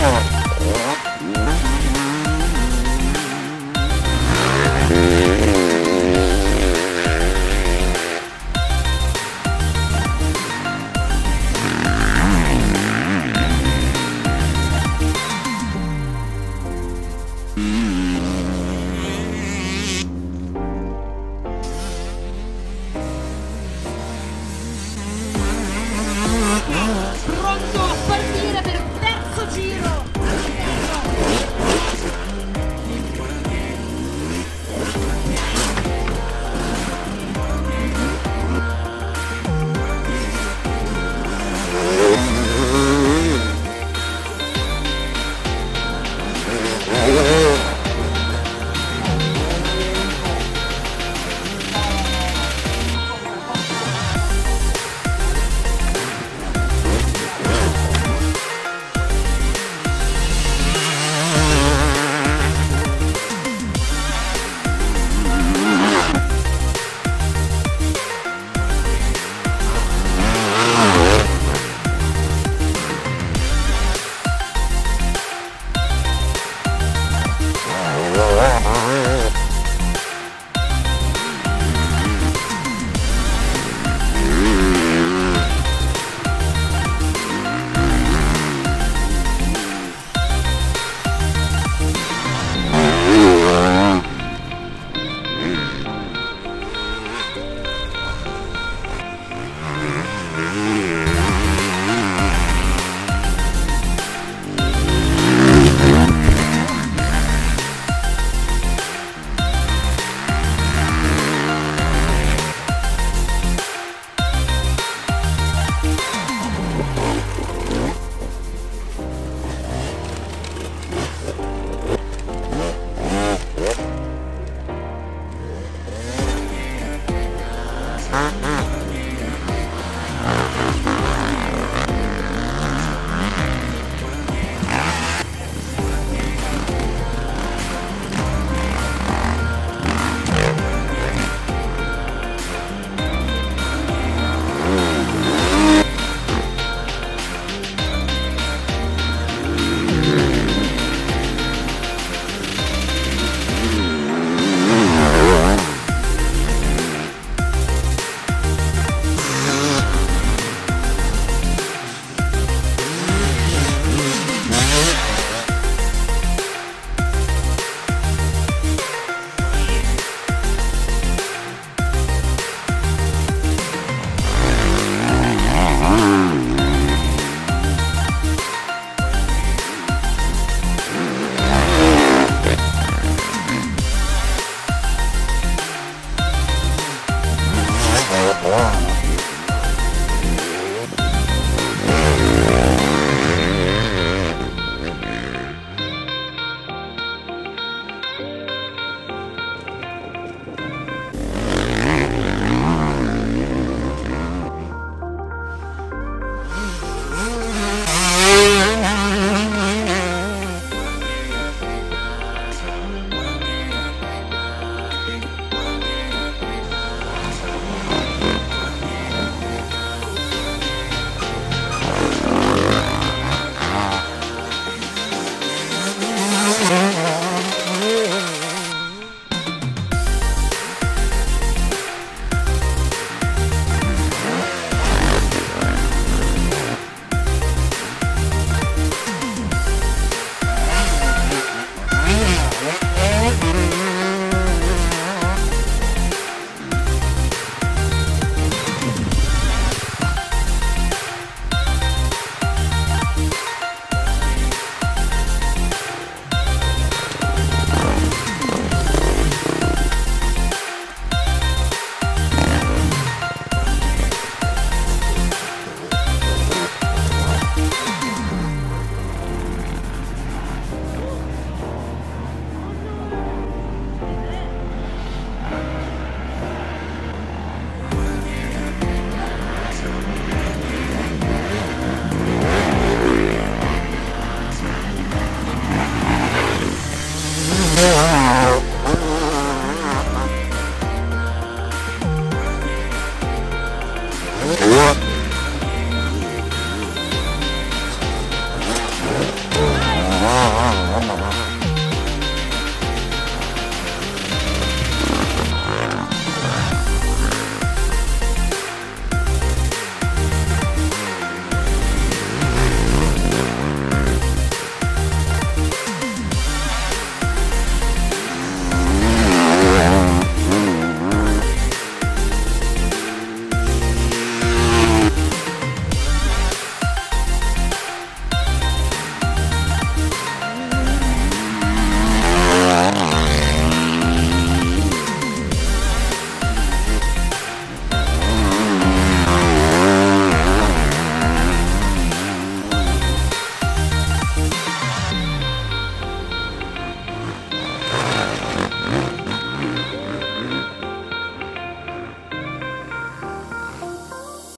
Wow.